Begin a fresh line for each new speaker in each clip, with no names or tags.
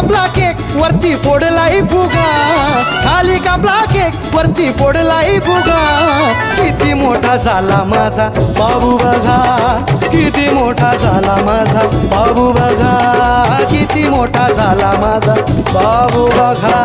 कापला केक वरती फोडलाई फुगा. खाली कापला केक वरती फोडलाई फुगा. किती मोठा झाला माझा बाबू बघा. किती मोठा झाला माझा बाबू बघा. किती मोठा झाला माझा बाबू बघा.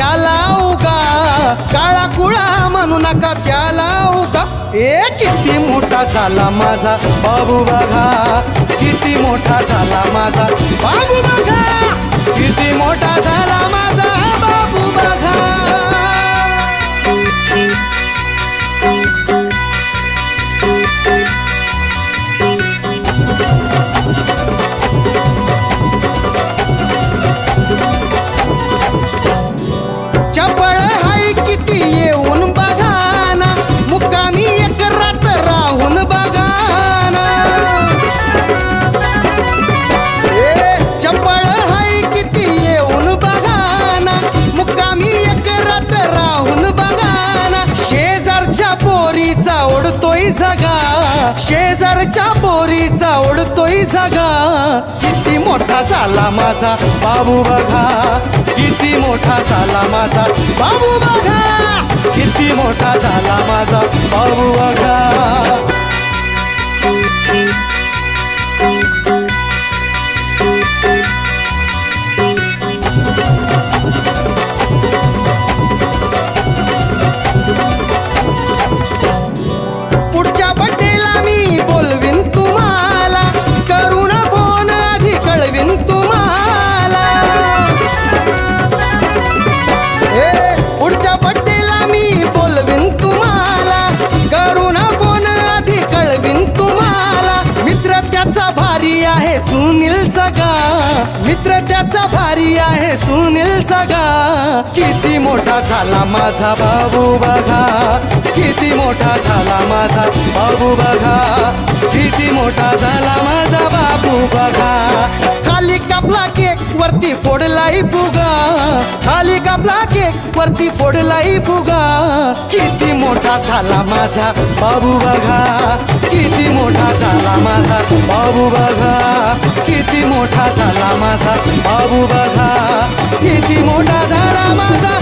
त्याला उगा काळा कुळा म्हणू नका त्याला उगा ए किती मोठा झाला माझा बाबू बघा. किती मोठा झाला माझा बाबू बघा. किती मोठा ओढतोय जगा. किती मोठा झाला माझा बाबू बघा. किती मोठा झाला माझा बाबू बघा. किती मोठा झाला माझा बाबू बघा. आहे सुनील सगा मित्र त्याचा भारी आहे सुनील सगा किती मोठा झाला माझा बाबू बघा. किती मोठा झाला माझा बाबू बघा. किती मोठा झाला माझा बाबू बघा. खाली कापला केक वरती फोडलाई फुगा. खाली कापला केक वरती फोडलाई फुगा. किती मोठा झाला माझा बाबू बघा. झाला माझा बाबू बघा किती मोठा झाला माझा बाबू बघा किती मोठा झाला माझा